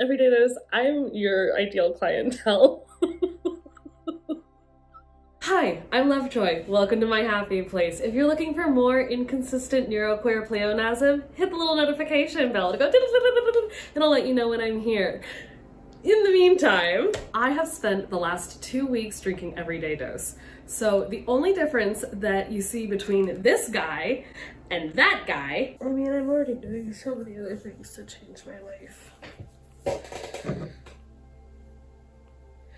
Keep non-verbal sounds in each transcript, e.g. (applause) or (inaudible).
Everyday Dose, I'm your ideal clientele. (laughs) Hi, I'm Lovejoy. Welcome to my happy place. If you're looking for more inconsistent neuroqueer pleonasm, hit the little notification bell to go (laughs) and I'll let you know when I'm here. In the meantime, I have spent the last two weeks drinking Everyday Dose. So the only difference that you see between this guy and that guy, I mean, I'm already doing so many other things to change my life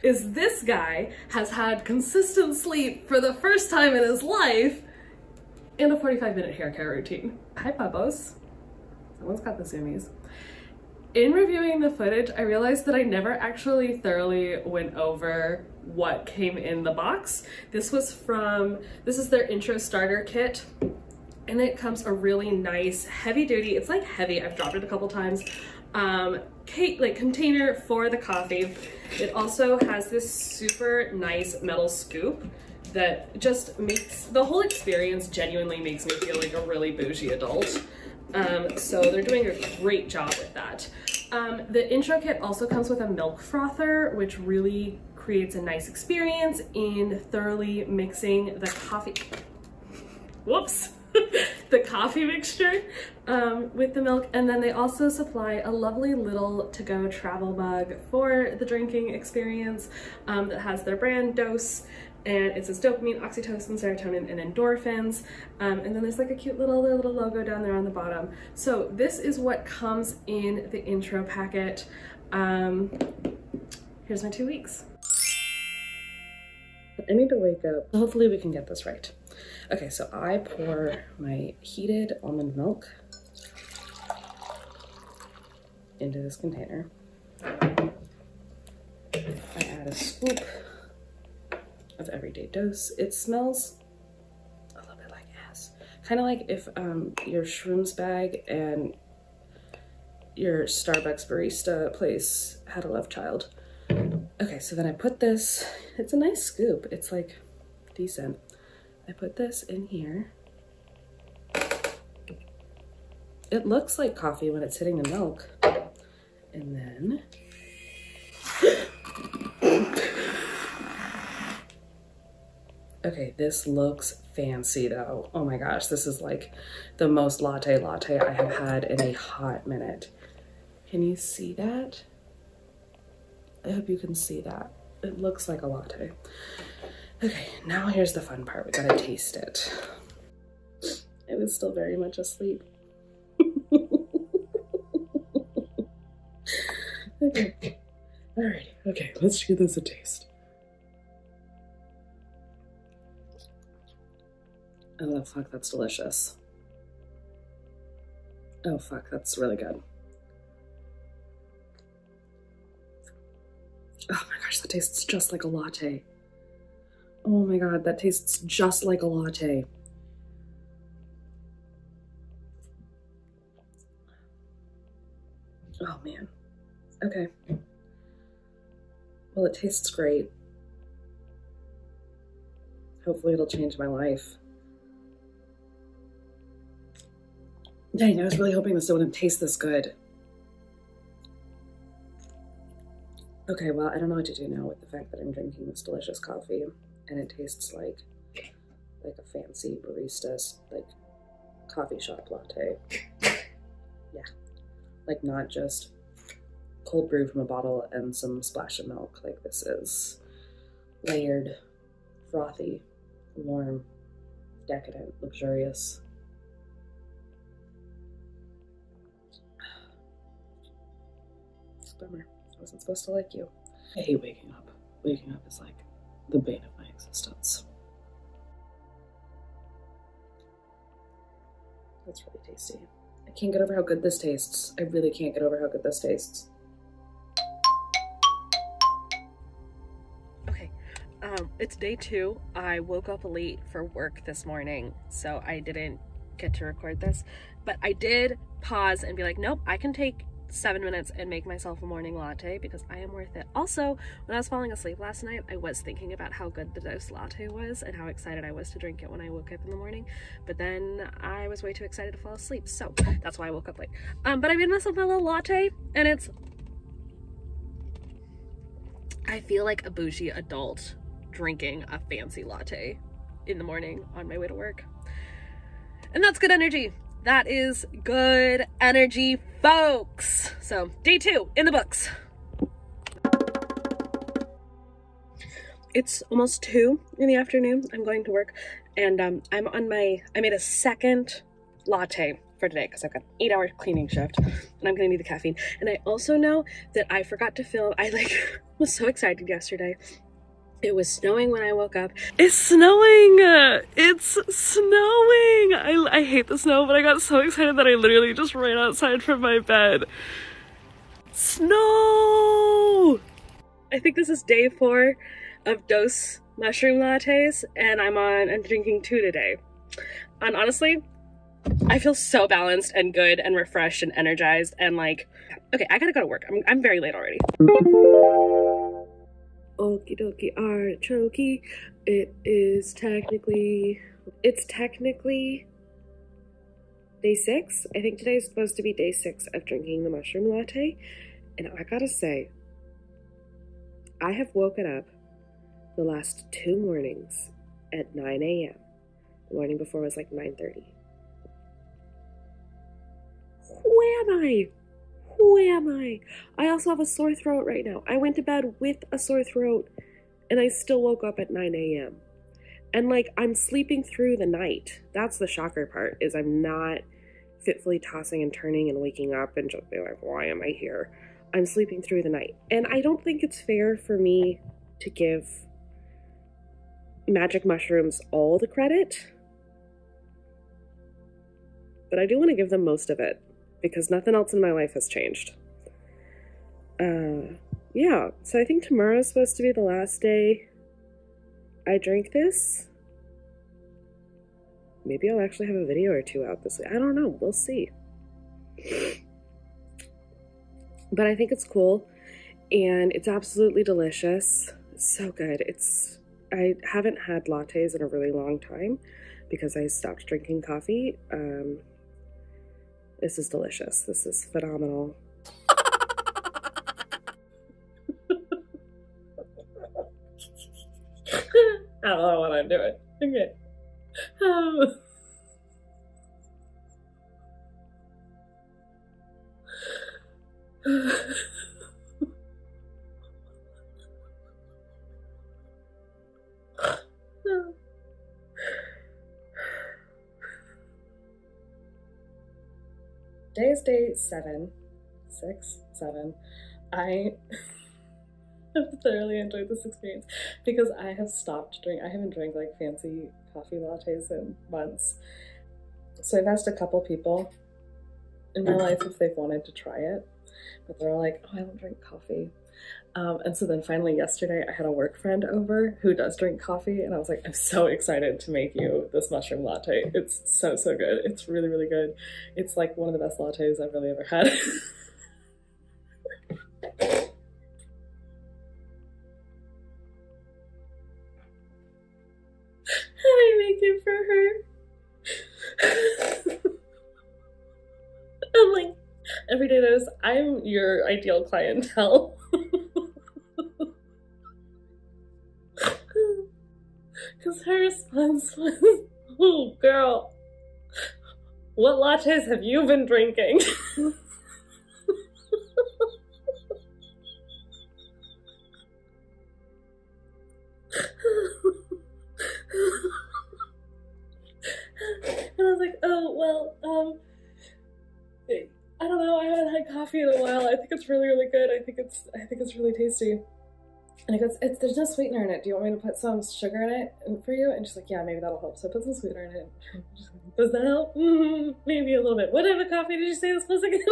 is this guy has had consistent sleep for the first time in his life in a 45 minute hair care routine. Hi puppos. Someone's got the zoomies. In reviewing the footage, I realized that I never actually thoroughly went over what came in the box. This was from, this is their intro starter kit and it comes a really nice heavy duty, it's like heavy, I've dropped it a couple times, um, cake, like container for the coffee. It also has this super nice metal scoop that just makes the whole experience genuinely makes me feel like a really bougie adult. Um, so they're doing a great job with that. Um, the intro kit also comes with a milk frother, which really creates a nice experience in thoroughly mixing the coffee. Whoops. The coffee mixture um, with the milk. And then they also supply a lovely little to-go travel mug for the drinking experience um, that has their brand dose and it says dopamine, oxytocin, serotonin, and endorphins. Um, and then there's like a cute little, little logo down there on the bottom. So this is what comes in the intro packet. Um, here's my two weeks. I need to wake up. Hopefully we can get this right. Okay, so I pour my heated almond milk into this container. I add a scoop of everyday dose. It smells a little bit like ass. Kind of like if um, your shrooms bag and your Starbucks barista place had a love child. Okay, so then I put this, it's a nice scoop. It's like decent. I put this in here. It looks like coffee when it's hitting the milk. And then Okay, this looks fancy though. Oh my gosh, this is like the most latte latte I have had in a hot minute. Can you see that? I hope you can see that. It looks like a latte. Okay, now here's the fun part. We gotta taste it. I was still very much asleep. (laughs) okay. Alrighty, okay, let's give this a taste. Oh fuck, that's delicious. Oh fuck, that's really good. Oh my gosh, that tastes just like a latte. Oh my god, that tastes just like a latte. Oh man. Okay. Well, it tastes great. Hopefully it'll change my life. Dang, I was really hoping this wouldn't taste this good. Okay, well, I don't know what to do now with the fact that I'm drinking this delicious coffee and it tastes like like a fancy barista's like coffee shop latte. (laughs) Yeah. Like not just cold brew from a bottle and some splash of milk. Like this is layered, frothy, warm, decadent, luxurious. (sighs) Bummer. I wasn't supposed to like you. I hate waking up. Waking up is like the bane of my existence. That's really tasty. I can't get over how good this tastes. I really can't get over how good this tastes. Okay, um, it's day two. I woke up late for work this morning, so I didn't get to record this, but I did pause and be like, nope, I can take seven minutes and make myself a morning latte because I am worth it. Also, when I was falling asleep last night, I was thinking about how good the dose latte was and how excited I was to drink it when I woke up in the morning, but then I was way too excited to fall asleep, so that's why I woke up late. Um, but I made myself a little latte, and it's I feel like a bougie adult drinking a fancy latte in the morning on my way to work. And that's good energy. That is good energy, folks. So, day two in the books. It's almost two in the afternoon. I'm going to work and um, I'm on my, I made a second latte for today because I've got an eight hour cleaning shift and I'm gonna need the caffeine. And I also know that I forgot to film, I like (laughs) was so excited yesterday. It was snowing when I woke up. It's snowing! It's snowing! I, I hate the snow, but I got so excited that I literally just ran outside from my bed. Snow! I think this is day four of dose mushroom lattes and I'm on, I'm drinking two today. And honestly, I feel so balanced and good and refreshed and energized and like, okay, I gotta go to work. I'm, I'm very late already. Okie dokie artichoke. It is technically, it's technically day six. I think today is supposed to be day six of drinking the mushroom latte. And I gotta say, I have woken up the last two mornings at 9 a.m. The morning before was like 9.30. Who am I? Am I? I also have a sore throat right now. I went to bed with a sore throat and I still woke up at 9 a.m. And like I'm sleeping through the night. That's the shocker part is I'm not fitfully tossing and turning and waking up and just being like, why am I here? I'm sleeping through the night. And I don't think it's fair for me to give magic mushrooms all the credit. But I do want to give them most of it because nothing else in my life has changed. Uh, yeah, so I think tomorrow's supposed to be the last day I drink this. Maybe I'll actually have a video or two out this week. I don't know. We'll see. But I think it's cool and it's absolutely delicious. So good. It's I haven't had lattes in a really long time because I stopped drinking coffee. Um, this is delicious. This is phenomenal. (laughs) I don't know what I'm doing. Okay. Um. (laughs) Today is day seven, six, seven. I (laughs) have thoroughly enjoyed this experience because I have stopped drinking. I haven't drank like fancy coffee lattes in months. So I've asked a couple people in my mm. life if they've wanted to try it, but they're all like, oh, I don't drink coffee. Um, and so then finally yesterday I had a work friend over who does drink coffee and I was like, I'm so (laughs) excited to make you this mushroom latte. It's so, so good. It's really, really good. It's like one of the best lattes I've really ever had. (laughs) and I make it for her. (laughs) I'm like, Everyday Dose, I'm your ideal clientele. Response was, (laughs) Oh, girl, what lattes have you been drinking? (laughs) and I was like, oh, well, um, I don't know, I haven't had coffee in a while. I think it's really, really good. I think it's, I think it's really tasty. And he goes, it's, there's no sweetener in it. Do you want me to put some sugar in it for you? And she's like, yeah, maybe that'll help. So I put some sweetener in it. (laughs) Does that help? Mm-hmm, (laughs) maybe a little bit. What type of coffee did you say this was again? (laughs)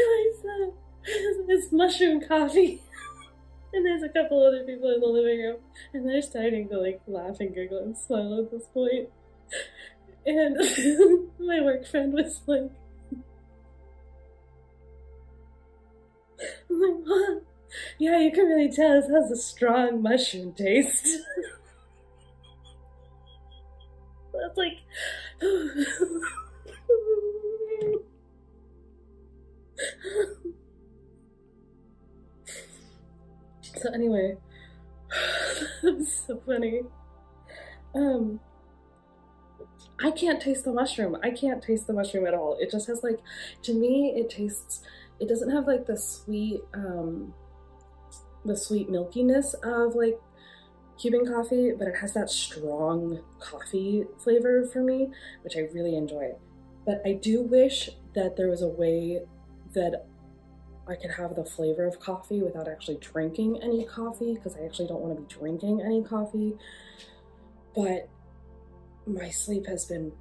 I said, it's mushroom coffee. And there's a couple other people in the living room, and they're starting to like laugh and giggle and smile at this point. And my work friend was like, (laughs) Yeah, you can really tell this has a strong mushroom taste. (laughs) That's like. (laughs) so anyway, that was so funny. Um, I can't taste the mushroom. I can't taste the mushroom at all. It just has like, to me, it tastes it doesn't have like the sweet, um, the sweet milkiness of like Cuban coffee, but it has that strong coffee flavor for me, which I really enjoy. But I do wish that there was a way that I could have the flavor of coffee without actually drinking any coffee because I actually don't want to be drinking any coffee. But my sleep has been,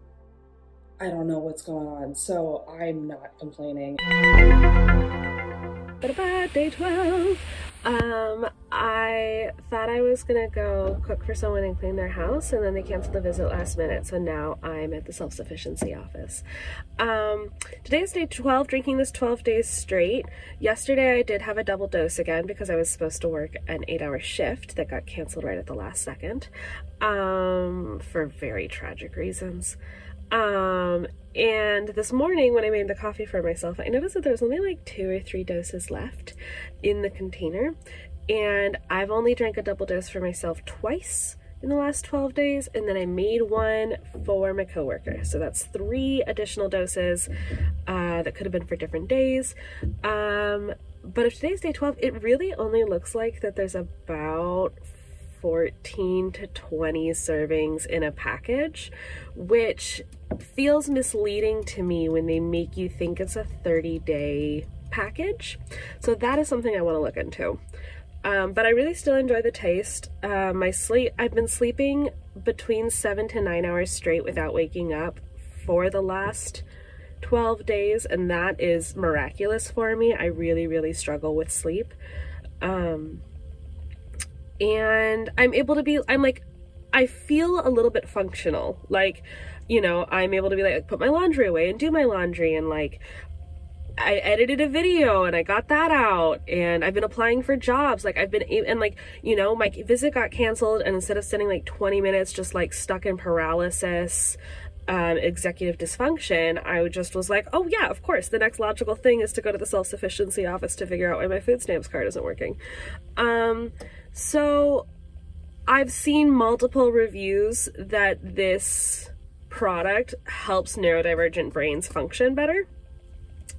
I don't know what's going on, so I'm not complaining. But about day 12, um, I thought I was gonna go cook for someone and clean their house, and then they canceled the visit last minute, so now I'm at the self-sufficiency office. Um, today is day 12, drinking this 12 days straight. Yesterday I did have a double dose again because I was supposed to work an eight-hour shift that got canceled right at the last second, um, for very tragic reasons. Um, and this morning when I made the coffee for myself, I noticed that there was only like two or three doses left in the container. And I've only drank a double dose for myself twice in the last 12 days. And then I made one for my coworker. So that's three additional doses uh, that could have been for different days. Um, but if today's day 12, it really only looks like that there's about 14 to 20 servings in a package, which feels misleading to me when they make you think it's a 30 day package. So that is something I want to look into. Um, but I really still enjoy the taste. Uh, my sleep, I've been sleeping between seven to nine hours straight without waking up for the last 12 days, and that is miraculous for me. I really, really struggle with sleep. Um, and I'm able to be, I'm like, I feel a little bit functional. Like, you know, I'm able to be like, put my laundry away and do my laundry and like, I edited a video and I got that out and I've been applying for jobs. Like I've been, and like, you know, my visit got canceled and instead of spending like 20 minutes just like stuck in paralysis, um, executive dysfunction, I just was like, oh yeah, of course. The next logical thing is to go to the self-sufficiency office to figure out why my food stamps card isn't working. Um, so I've seen multiple reviews that this product helps neurodivergent brains function better.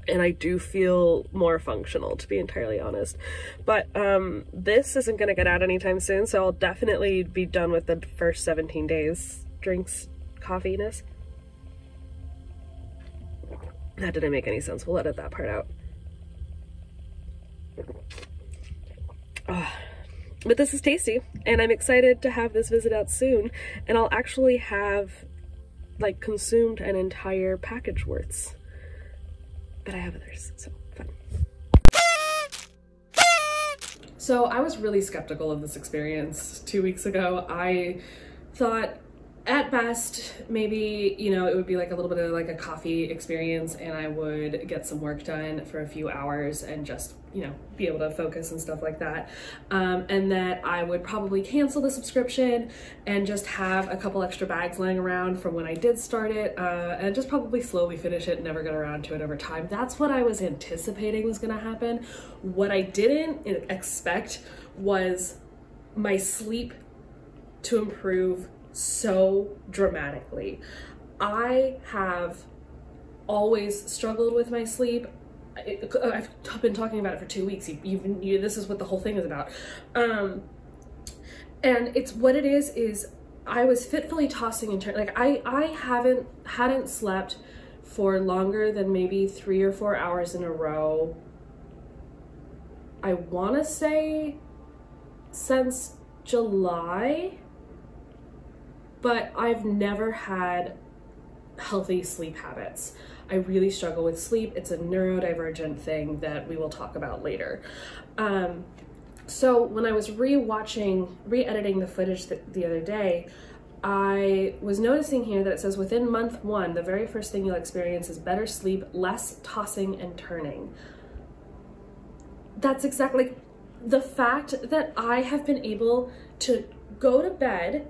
And I do feel more functional, to be entirely honest. But um, this isn't going to get out anytime soon, so I'll definitely be done with the first 17 days drinks coffeeness. That didn't make any sense. We'll edit that part out. Oh. But this is tasty, and I'm excited to have this visit out soon, and I'll actually have, like, consumed an entire package worth. But I have others, so fun. So I was really skeptical of this experience two weeks ago. I thought at best, maybe, you know, it would be like a little bit of like a coffee experience and I would get some work done for a few hours and just, you know, be able to focus and stuff like that. Um, and that I would probably cancel the subscription and just have a couple extra bags laying around from when I did start it uh, and just probably slowly finish it and never get around to it over time. That's what I was anticipating was gonna happen. What I didn't expect was my sleep to improve so dramatically. I have always struggled with my sleep. I've been talking about it for two weeks. Even you, this is what the whole thing is about. Um, and it's what it is. Is I was fitfully tossing and turning. Like I, I haven't hadn't slept for longer than maybe three or four hours in a row. I want to say since July but I've never had healthy sleep habits. I really struggle with sleep. It's a neurodivergent thing that we will talk about later. Um, so when I was re-watching, re-editing the footage the, the other day, I was noticing here that it says within month one, the very first thing you'll experience is better sleep, less tossing and turning. That's exactly the fact that I have been able to go to bed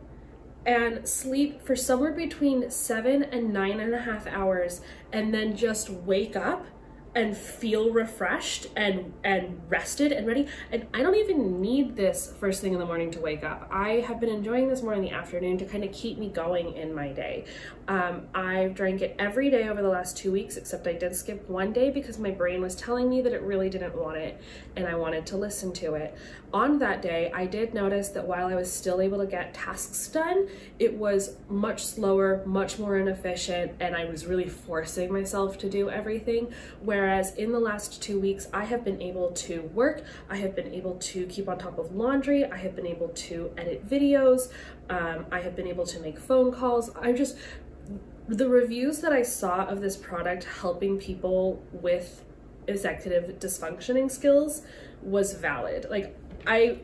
and sleep for somewhere between seven and nine and a half hours and then just wake up and feel refreshed and and rested and ready. And i don't even need this first thing in the morning to wake up. I have been enjoying this more in the afternoon to kind of keep me going in my day um, i've drank it every day over the last two weeks except i did skip one day because my brain was telling me that it really didn't want it and i wanted to listen to it. On that day i did notice that while i was still able to get tasks done it was much slower much more inefficient and i was really forcing myself to do everything. Whereas in the last two weeks, I have been able to work, I have been able to keep on top of laundry, I have been able to edit videos, um, I have been able to make phone calls. I just, the reviews that I saw of this product helping people with executive dysfunctioning skills was valid. Like I,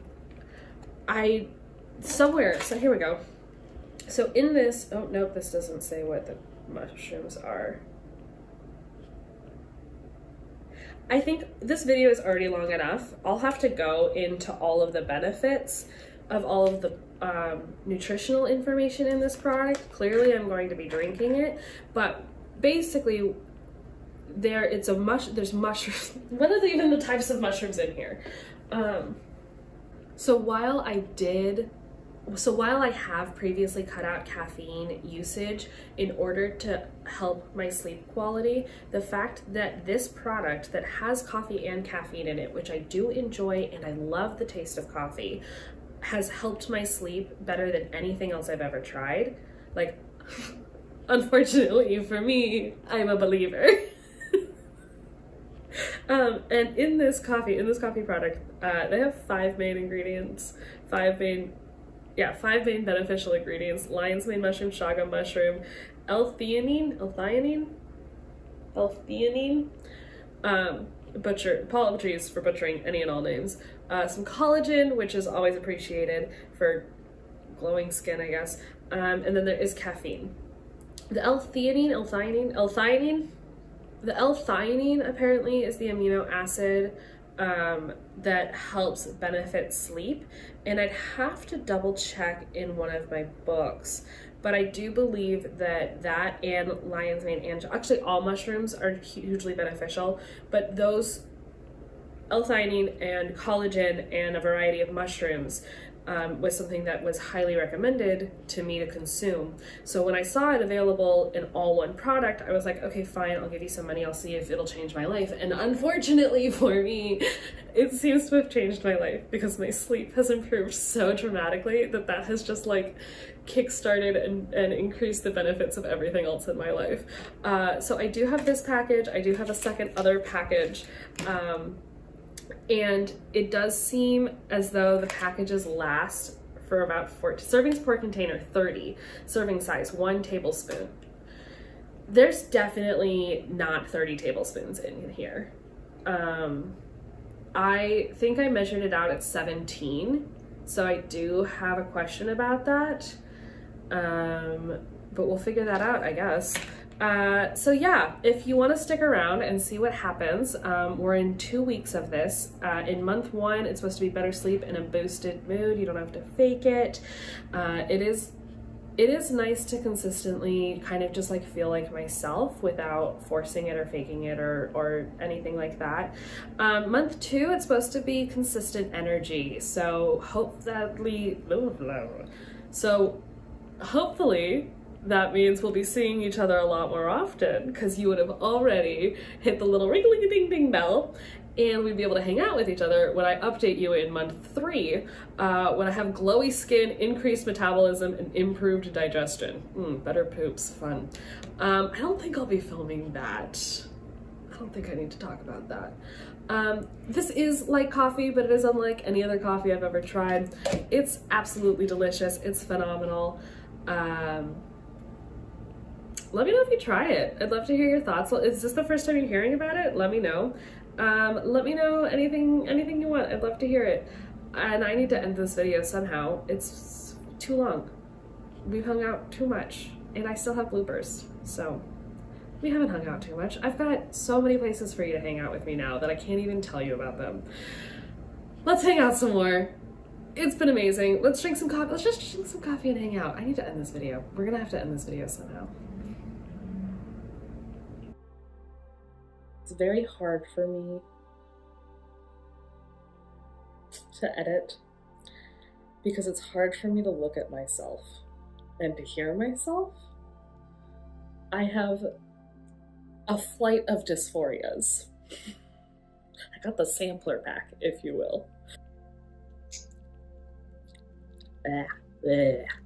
I, somewhere, so here we go. So in this, oh nope, this doesn't say what the mushrooms are. I think this video is already long enough. I'll have to go into all of the benefits of all of the um, nutritional information in this product. Clearly I'm going to be drinking it, but basically there it's a mush there's mushrooms (laughs) what are the, even the types of mushrooms in here um so while i did so while I have previously cut out caffeine usage in order to help my sleep quality, the fact that this product that has coffee and caffeine in it, which I do enjoy and I love the taste of coffee, has helped my sleep better than anything else I've ever tried. Like, (laughs) unfortunately for me, I'm a believer. (laughs) um, and in this coffee, in this coffee product, uh, they have five main ingredients, five main yeah, five main beneficial ingredients, lion's mane mushroom, chaga mushroom, L-theanine, L-theanine, L-theanine, um, butcher, apologies for butchering any and all names, uh, some collagen, which is always appreciated for glowing skin, I guess, um, and then there is caffeine. The L-theanine, L-theanine, L-theanine, the L-theanine apparently is the amino acid um, that helps benefit sleep. And I'd have to double check in one of my books, but I do believe that that and lion's mane and actually all mushrooms are hugely beneficial, but those L-theanine and collagen and a variety of mushrooms um, was something that was highly recommended to me to consume. So when I saw it available in all one product, I was like, okay, fine, I'll give you some money, I'll see if it'll change my life. And unfortunately (laughs) for me, it seems to have changed my life because my sleep has improved so dramatically that that has just like kickstarted and, and increased the benefits of everything else in my life. Uh, so I do have this package, I do have a second other package. Um, and it does seem as though the packages last for about 40 servings per container 30 serving size one tablespoon. There's definitely not 30 tablespoons in here. Um i think i measured it out at 17 so i do have a question about that. Um but we'll figure that out i guess uh, so yeah, if you want to stick around and see what happens, um, we're in two weeks of this. Uh, in month one, it's supposed to be better sleep and a boosted mood. You don't have to fake it. Uh, it is it is nice to consistently kind of just like feel like myself without forcing it or faking it or, or anything like that. Um, month two, it's supposed to be consistent energy. So hopefully, so hopefully that means we'll be seeing each other a lot more often because you would have already hit the little ring a ding ding bell and we'd be able to hang out with each other when I update you in month three, uh, when I have glowy skin, increased metabolism, and improved digestion. Mm, better poops, fun. Um, I don't think I'll be filming that. I don't think I need to talk about that. Um, this is like coffee, but it is unlike any other coffee I've ever tried. It's absolutely delicious. It's phenomenal. Um, let me know if you try it. I'd love to hear your thoughts. Is this the first time you're hearing about it? Let me know. Um, let me know anything anything you want. I'd love to hear it. And I need to end this video somehow. It's too long. We've hung out too much and I still have bloopers. So we haven't hung out too much. I've got so many places for you to hang out with me now that I can't even tell you about them. Let's hang out some more. It's been amazing. Let's drink some coffee. Let's just drink some coffee and hang out. I need to end this video. We're gonna have to end this video somehow. It's very hard for me to edit because it's hard for me to look at myself and to hear myself. I have a flight of dysphorias. I got the sampler pack, if you will. Ah.